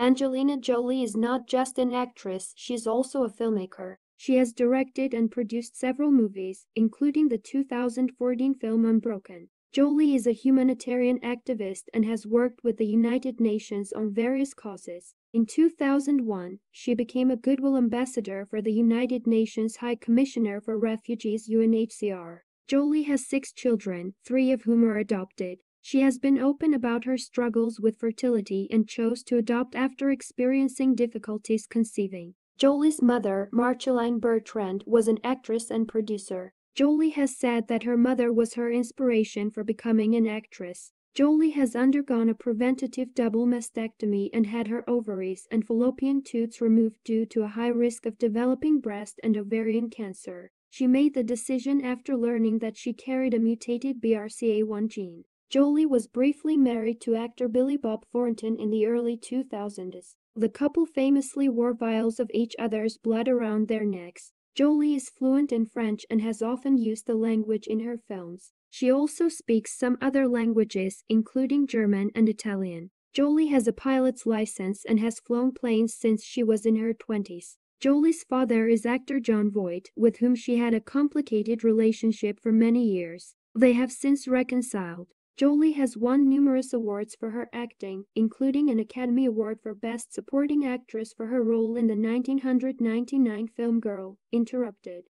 Angelina Jolie is not just an actress, she's also a filmmaker. She has directed and produced several movies, including the 2014 film Unbroken. Jolie is a humanitarian activist and has worked with the United Nations on various causes. In 2001, she became a Goodwill Ambassador for the United Nations High Commissioner for Refugees UNHCR. Jolie has six children, three of whom are adopted. She has been open about her struggles with fertility and chose to adopt after experiencing difficulties conceiving. Jolie's mother, Marcheline Bertrand, was an actress and producer. Jolie has said that her mother was her inspiration for becoming an actress. Jolie has undergone a preventative double mastectomy and had her ovaries and fallopian tubes removed due to a high risk of developing breast and ovarian cancer. She made the decision after learning that she carried a mutated BRCA1 gene. Jolie was briefly married to actor Billy Bob Thornton in the early 2000s. The couple famously wore vials of each other's blood around their necks. Jolie is fluent in French and has often used the language in her films. She also speaks some other languages, including German and Italian. Jolie has a pilot's license and has flown planes since she was in her 20s. Jolie's father is actor Jon Voight, with whom she had a complicated relationship for many years. They have since reconciled. Jolie has won numerous awards for her acting, including an Academy Award for Best Supporting Actress for her role in the 1999 film Girl, Interrupted.